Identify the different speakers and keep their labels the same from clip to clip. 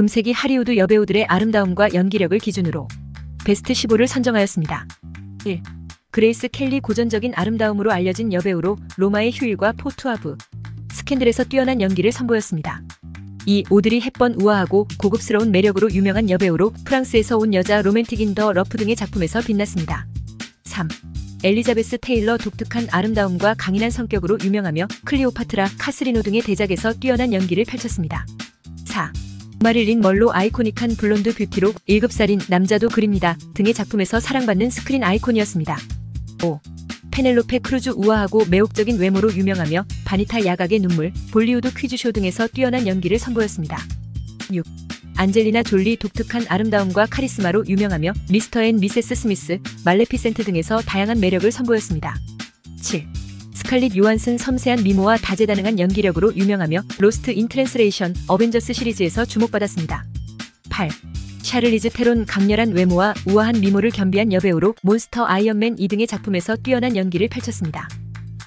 Speaker 1: 금세기 할리우드 여배우들의 아름다움과 연기력을 기준으로 베스트 15를 선정하였습니다. 1. 그레이스 켈리 고전적인 아름다움으로 알려진 여배우로 로마의 휴일과 포투아브, 스캔들에서 뛰어난 연기를 선보였습니다. 2. 오드리 헵번 우아하고 고급스러운 매력으로 유명한 여배우로 프랑스에서 온 여자 로맨틱인 더 러프 등의 작품에서 빛났습니다. 3. 엘리자베스 테일러 독특한 아름다움과 강인한 성격으로 유명하며 클레오파트라, 카스리노 등의 대작에서 뛰어난 연기를 펼쳤습니다. 4. 마릴린 먼로 iconic한 블론드 뷰티로 1급살인 남자도 그립니다 등의 작품에서 사랑받는 스크린 아이콘이었습니다. 5. 페넬로페 크루즈 우아하고 매혹적인 외모로 유명하며 바니타 야각의 눈물, 볼리우드 퀴즈쇼 등에서 뛰어난 연기를 선보였습니다. 6. 안젤리나 졸리 독특한 아름다움과 카리스마로 유명하며 미스터 앤 미세스 스미스, 말레피센트 등에서 다양한 매력을 선보였습니다. 7. 스칼릿 요한슨 섬세한 미모와 다재다능한 연기력으로 유명하며 로스트 인 트랜스레이션, 어벤져스 시리즈에서 주목받았습니다. 8. 샤를리즈 테론 강렬한 외모와 우아한 미모를 겸비한 여배우로 몬스터 아이언맨 2등의 작품에서 뛰어난 연기를 펼쳤습니다.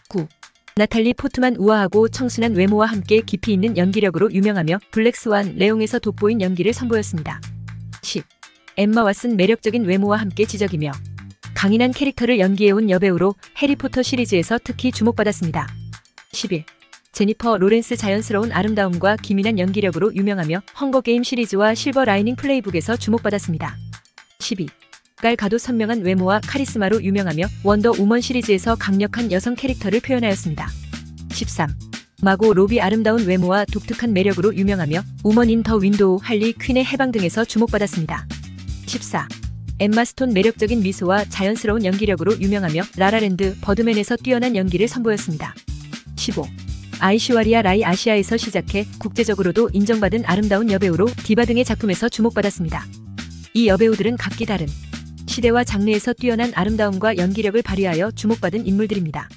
Speaker 1: 9. 나탈리 포트만 우아하고 청순한 외모와 함께 깊이 있는 연기력으로 유명하며 블랙스완 레옹에서 돋보인 연기를 선보였습니다. 10. 엠마 왓슨 매력적인 외모와 함께 지적이며 강인한 캐릭터를 연기해온 여배우로 해리포터 시리즈에서 특히 주목받았습니다. 11. 제니퍼 로렌스 자연스러운 아름다움과 기민한 연기력으로 유명하며 헝거게임 시리즈와 실버 라이닝 플레이북에서 주목받았습니다. 12. 갈 가돗 선명한 외모와 카리스마로 유명하며 원더 우먼 시리즈에서 강력한 여성 캐릭터를 표현하였습니다. 13. 마고 로비 아름다운 외모와 독특한 매력으로 유명하며 우먼 인 더 윈도우 할리 퀸의 해방 등에서 주목받았습니다. 14. 엠마 스톤 매력적인 미소와 자연스러운 연기력으로 유명하며 라라랜드 버드맨에서 뛰어난 연기를 선보였습니다. 15. 아이슈와리아 라이 아시아에서 시작해 국제적으로도 인정받은 아름다운 여배우로 디바 등의 작품에서 주목받았습니다. 이 여배우들은 각기 다른 시대와 장르에서 뛰어난 아름다움과 연기력을 발휘하여 주목받은 인물들입니다.